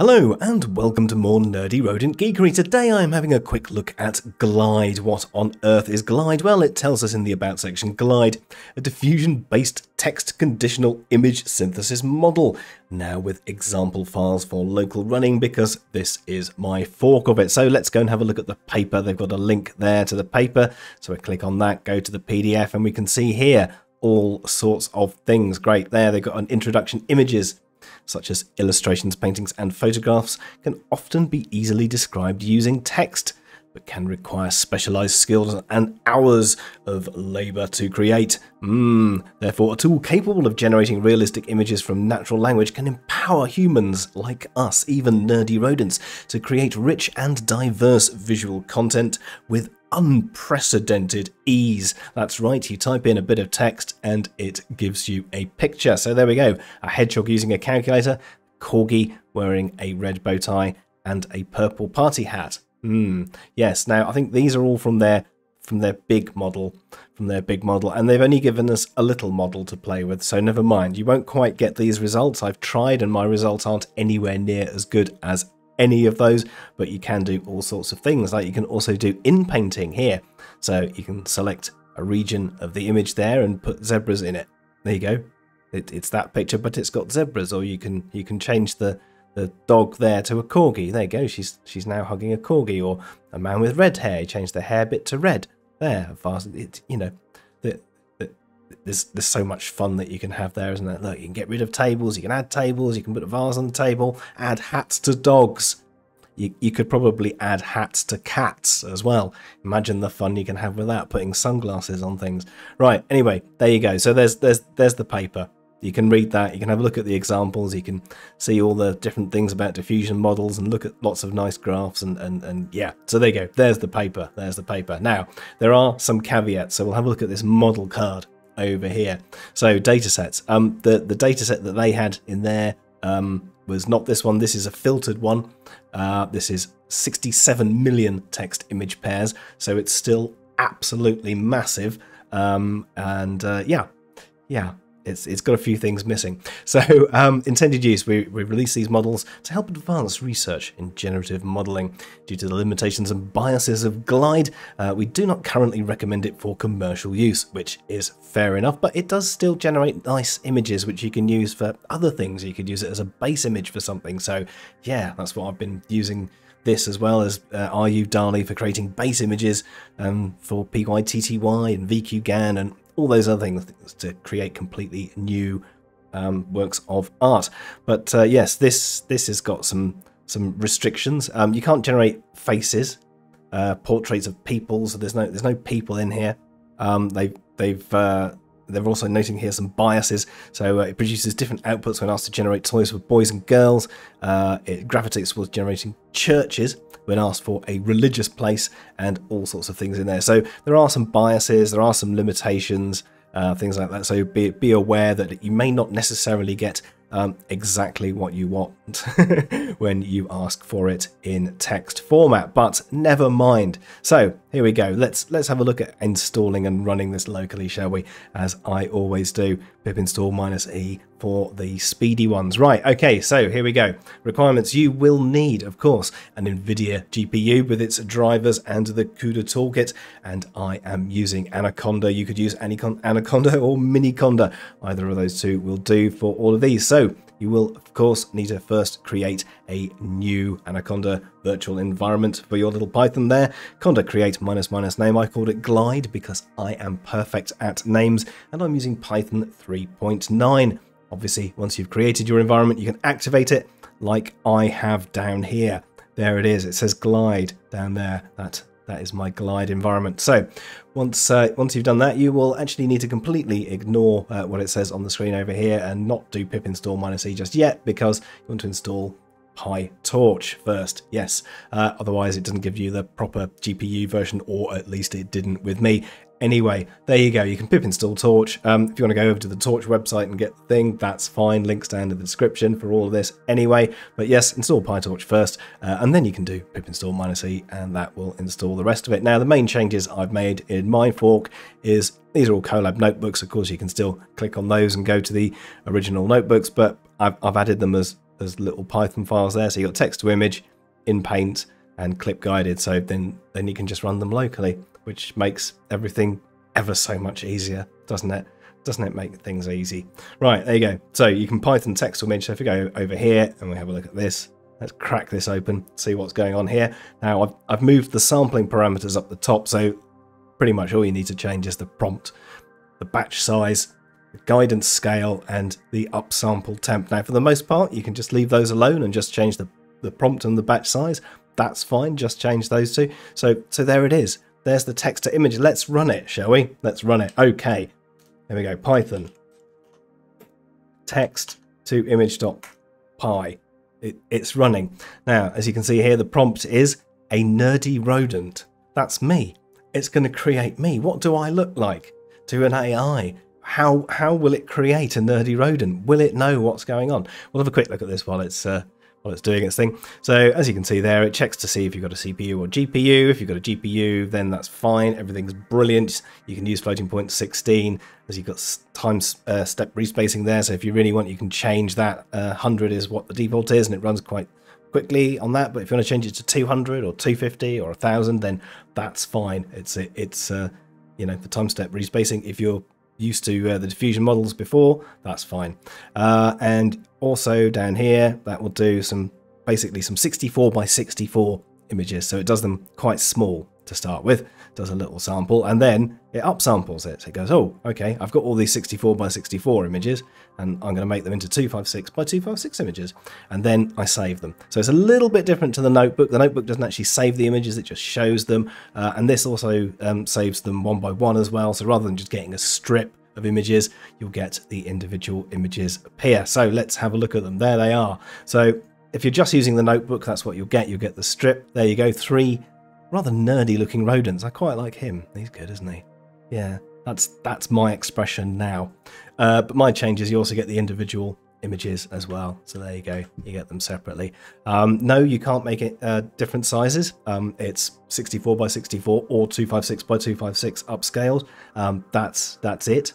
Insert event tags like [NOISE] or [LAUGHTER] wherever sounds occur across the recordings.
Hello and welcome to more Nerdy Rodent Geekery. Today I am having a quick look at Glide. What on earth is Glide? Well, it tells us in the About section Glide, a diffusion based text conditional image synthesis model. Now with example files for local running because this is my fork of it. So let's go and have a look at the paper. They've got a link there to the paper. So I click on that, go to the PDF, and we can see here all sorts of things. Great there. They've got an introduction images such as illustrations, paintings, and photographs, can often be easily described using text, but can require specialized skills and hours of labor to create. Mm. Therefore, a tool capable of generating realistic images from natural language can empower humans like us, even nerdy rodents, to create rich and diverse visual content with unprecedented ease. That's right, you type in a bit of text and it gives you a picture. So there we go, a hedgehog using a calculator, corgi wearing a red bow tie and a purple party hat. Hmm. Yes, now I think these are all from their from their big model, from their big model, and they've only given us a little model to play with, so never mind. You won't quite get these results. I've tried and my results aren't anywhere near as good as any of those, but you can do all sorts of things. Like you can also do in painting here. So you can select a region of the image there and put zebras in it. There you go. It, it's that picture, but it's got zebras. Or you can you can change the the dog there to a corgi. There you go. She's she's now hugging a corgi. Or a man with red hair. Change the hair bit to red. There, fast. It you know, there's there's so much fun that you can have there, isn't it? Look, you can get rid of tables. You can add tables. You can put a vase on the table. Add hats to dogs. You, you could probably add hats to cats as well. Imagine the fun you can have with that, putting sunglasses on things. Right, anyway, there you go. So there's there's there's the paper. You can read that, you can have a look at the examples, you can see all the different things about diffusion models and look at lots of nice graphs and, and, and yeah. So there you go, there's the paper, there's the paper. Now, there are some caveats, so we'll have a look at this model card over here. So datasets, um, the, the dataset that they had in there um, was not this one, this is a filtered one. Uh, this is 67 million text image pairs, so it's still absolutely massive. Um, and uh, yeah, yeah, it's it's got a few things missing. [LAUGHS] So um, intended use, we, we release these models to help advance research in generative modeling. Due to the limitations and biases of Glide, uh, we do not currently recommend it for commercial use, which is fair enough, but it does still generate nice images which you can use for other things. You could use it as a base image for something. So yeah, that's what I've been using this as well as uh, RU DALL-E for creating base images um, for PyTTI and VQGAN and all those other things to create completely new um, works of art. But uh, yes, this this has got some some restrictions. Um, you can't generate faces, uh, portraits of people, so there's no there's no people in here. Um, they they've uh, they're also noting here some biases. So uh, it produces different outputs when asked to generate toys for boys and girls. Uh, it gravitates towards generating churches when asked for a religious place and all sorts of things in there. So there are some biases, there are some limitations, uh, things like that. So be, be aware that you may not necessarily get um, exactly what you want [LAUGHS] when you ask for it in text format. But never mind. So here we go. Let's let's have a look at installing and running this locally, shall we? As I always do. Pip install minus e for the speedy ones. Right, okay, so here we go. Requirements you will need, of course, an NVIDIA GPU with its drivers and the CUDA toolkit, and I am using Anaconda. You could use Anaconda or Miniconda. Either of those two will do for all of these. So you will, of course, need to first create a new Anaconda virtual environment for your little Python there. Conda create minus minus name. I called it Glide because I am perfect at names, and I'm using Python 3.9. Obviously, once you've created your environment, you can activate it like I have down here. There it is. It says glide down there. That that is my glide environment. So once uh, once you've done that, you will actually need to completely ignore uh, what it says on the screen over here and not do pip install minus e just yet because you want to install PyTorch first. Yes, uh, otherwise it doesn't give you the proper GPU version, or at least it didn't with me. Anyway, there you go. You can pip install Torch. Um, if you want to go over to the Torch website and get the thing, that's fine. Links down in the description for all of this anyway. But yes, install PyTorch first, uh, and then you can do pip install minus e, and that will install the rest of it. Now, the main changes I've made in my fork is these are all Colab notebooks. Of course, you can still click on those and go to the original notebooks, but I've, I've added them as there's little Python files there. So you've got text to image in Paint and clip guided. So then, then you can just run them locally, which makes everything ever so much easier, doesn't it? Doesn't it make things easy? Right, there you go. So you can Python text image. So if we go over here and we have a look at this, let's crack this open, see what's going on here. Now I've, I've moved the sampling parameters up the top. So pretty much all you need to change is the prompt, the batch size, the guidance scale and the upsample temp. Now, for the most part, you can just leave those alone and just change the, the prompt and the batch size. That's fine, just change those two. So, so there it is. There's the text to image. Let's run it, shall we? Let's run it. Okay, there we go. Python text to image.py. It, it's running. Now, as you can see here, the prompt is a nerdy rodent. That's me. It's going to create me. What do I look like to an AI? how how will it create a nerdy rodent? Will it know what's going on? We'll have a quick look at this while it's uh, while it's doing its thing. So as you can see there, it checks to see if you've got a CPU or GPU. If you've got a GPU, then that's fine. Everything's brilliant. You can use floating point 16 as you've got time uh, step respacing there. So if you really want, you can change that. Uh, 100 is what the default is, and it runs quite quickly on that. But if you want to change it to 200 or 250 or 1000, then that's fine. It's it's uh, you know the time step respacing. If you're used to uh, the diffusion models before, that's fine. Uh, and also down here, that will do some basically some 64 by 64 images. So it does them quite small to start with, does a little sample, and then it upsamples it. So it goes, oh, okay, I've got all these 64 by 64 images, and I'm going to make them into 256 by 256 images, and then I save them. So it's a little bit different to the notebook. The notebook doesn't actually save the images, it just shows them, uh, and this also um, saves them one by one as well. So rather than just getting a strip of images, you'll get the individual images appear. So let's have a look at them. There they are. So if you're just using the notebook, that's what you'll get. You'll get the strip. There you go. Three rather nerdy looking rodents. I quite like him. He's good, isn't he? Yeah, that's that's my expression now. Uh, but my change is you also get the individual images as well. So there you go, you get them separately. Um, no, you can't make it uh, different sizes. Um, it's 64 by 64 or 256 by 256 upscaled. Um, that's that's it.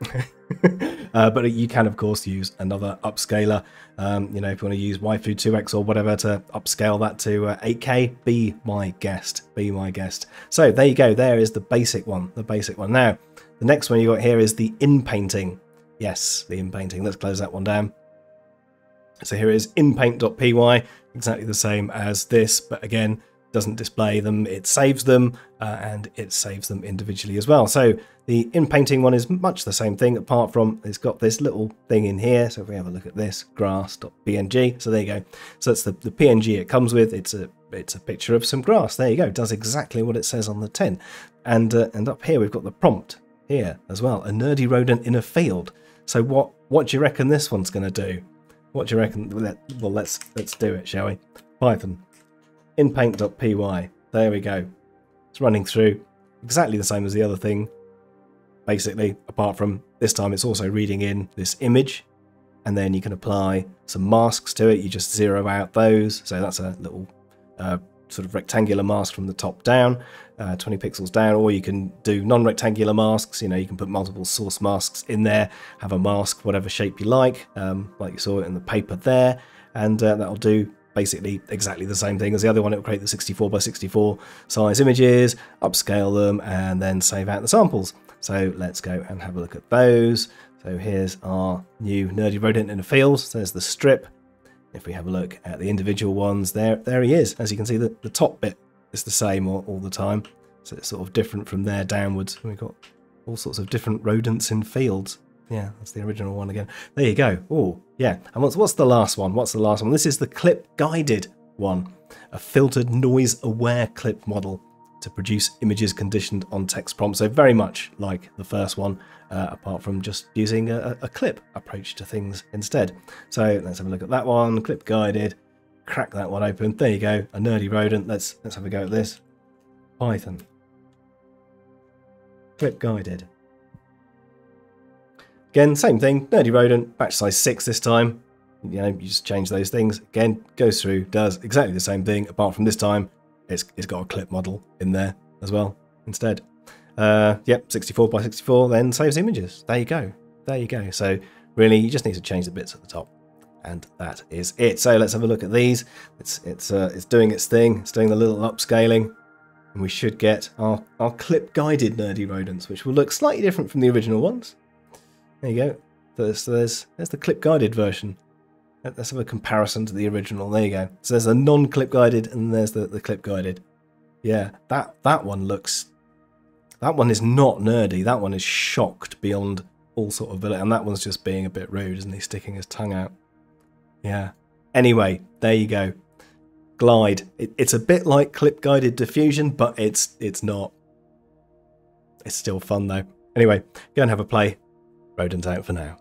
[LAUGHS] uh, but you can, of course, use another upscaler. Um, you know, if you want to use Waifu 2x or whatever to upscale that to uh, 8K, be my guest. Be my guest. So there you go. There is the basic one. The basic one. Now, the next one you got here is the in painting. Yes, the in painting. Let's close that one down. So here is inpaint.py, exactly the same as this, but again, doesn't display them, it saves them, uh, and it saves them individually as well. So the in painting one is much the same thing, apart from it's got this little thing in here. So if we have a look at this, grass.png, so there you go. So that's the, the PNG it comes with. It's a it's a picture of some grass. There you go. It does exactly what it says on the tin. And uh, and up here we've got the prompt here as well. A nerdy rodent in a field. So what what do you reckon this one's going to do? What do you reckon? Well, let's let's do it, shall we? Python inpaint.py. There we go. It's running through exactly the same as the other thing, basically, apart from this time it's also reading in this image, and then you can apply some masks to it. You just zero out those. So that's a little uh, sort of rectangular mask from the top down, uh, 20 pixels down, or you can do non-rectangular masks. You know, you can put multiple source masks in there, have a mask whatever shape you like, um, like you saw it in the paper there, and uh, that'll do basically exactly the same thing as the other one. It will create the 64 by 64 size images, upscale them, and then save out the samples. So let's go and have a look at those. So here's our new nerdy rodent in the field. So there's the strip. If we have a look at the individual ones, there there he is. As you can see, the, the top bit is the same all, all the time. So it's sort of different from there downwards. We've got all sorts of different rodents in fields. Yeah, that's the original one again. There you go. Oh, yeah. And what's what's the last one? What's the last one? This is the clip guided one, a filtered noise aware clip model to produce images conditioned on text prompts. So very much like the first one, uh, apart from just using a, a clip approach to things instead. So let's have a look at that one. Clip guided. Crack that one open. There you go. A nerdy rodent. Let's let's have a go at this. Python. Clip guided. Again, same thing, nerdy rodent, batch size 6 this time. You know, you just change those things. Again, goes through, does exactly the same thing, apart from this time, it's, it's got a clip model in there as well instead. Uh, yep, 64 by 64, then saves images. There you go. There you go. So really, you just need to change the bits at the top. And that is it. So let's have a look at these. It's it's uh, it's doing its thing. It's doing the little upscaling. And we should get our, our clip guided nerdy rodents, which will look slightly different from the original ones. There you go. There's, there's, there's the clip guided version. Let's have a comparison to the original. There you go. So there's a non-clip guided and there's the, the clip guided. Yeah, that, that one looks... That one is not nerdy. That one is shocked beyond all sort of. And that one's just being a bit rude, isn't he? Sticking his tongue out. Yeah. Anyway, there you go. Glide. It, it's a bit like clip guided diffusion, but it's it's not. It's still fun though. Anyway, go and have a play. Rodent out for now.